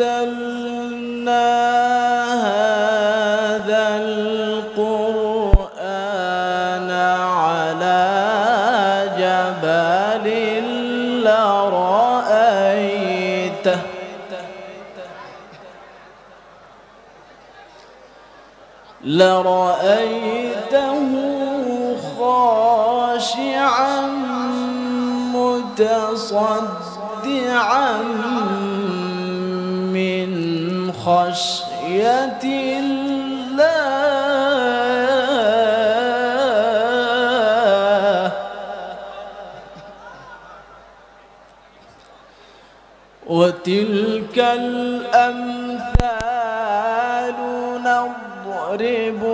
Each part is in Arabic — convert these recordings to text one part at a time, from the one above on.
أنزلنا هذا القرآن على جبل لرأيته. لرأيته خاشعا متصدعا. خشية الله. وتلك الأمثال نضربها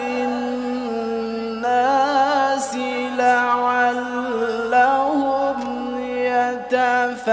للناس لعلهم يتفكرون.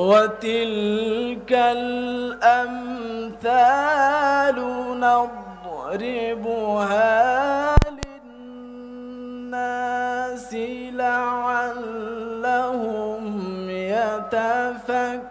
وتلك الأمثال نضربها للناس لعلهم يتفكرون.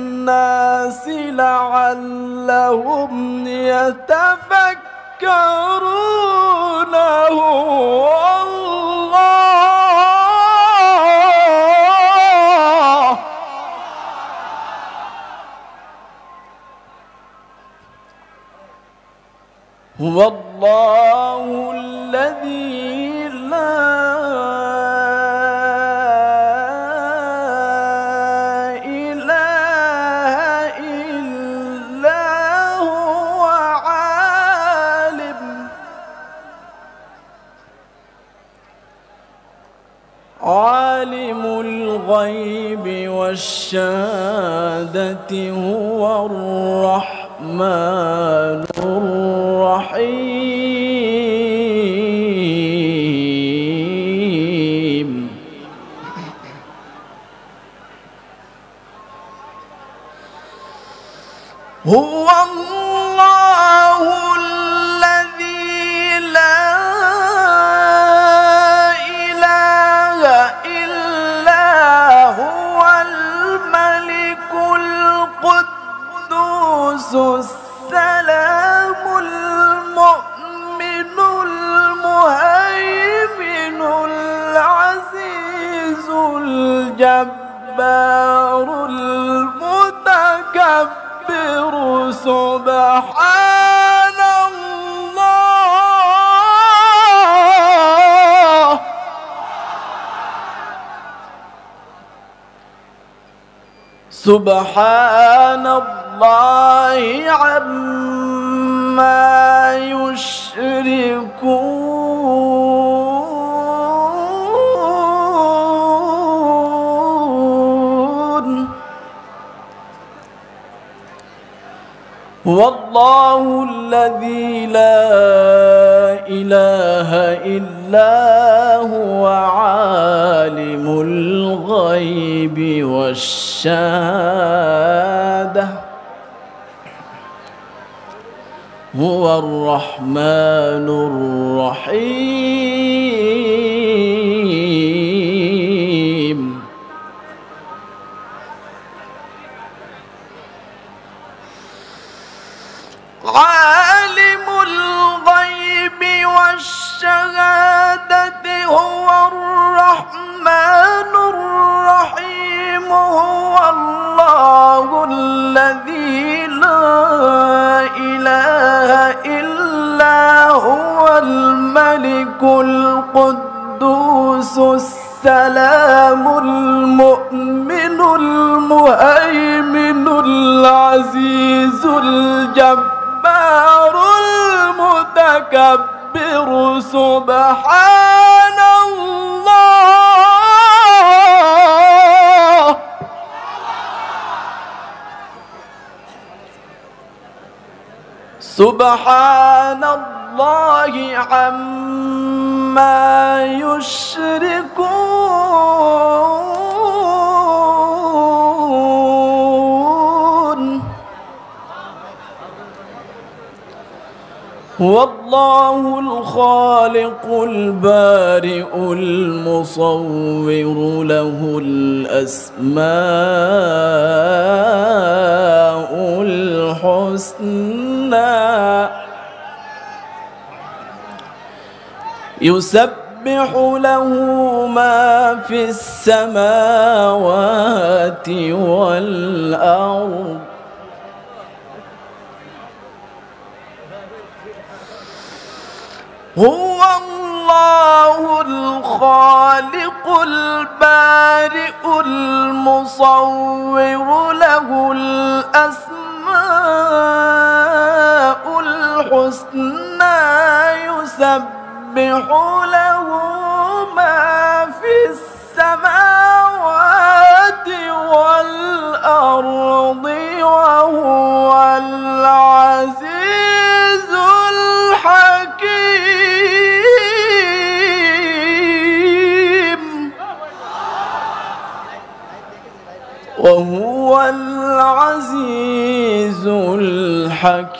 لعلهم يتفكرون. هو الله هو الله الذي عالم الغيب والشهادة هو الرحمن الرحيم. هو الجبار المتكبر سبحان الله. سبحان الله عما يشركون. هو الله الذي لا إله إلا إلا هو عالم الغيب والشهادة. هو الرحمن الرحيم. القدوس السلام المؤمن المهيمن العزيز الجبار المتكبر سبحان الله. سبحان الله عما يشركون. هو الله الخالق البارئ المصور له الأسماء الحسنى. يسبح له ما في السماوات والأرض. هو الله الخالق البارئ المصور له الأسماء الحسنى يسبح له ما في السماوات والأرض وهو العزيز الحكيم. وهو العزيز الحكيم.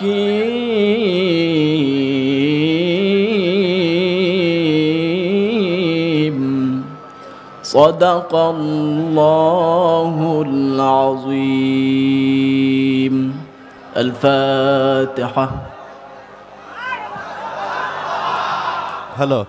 صدق الله العظيم. الفاتحة. هلا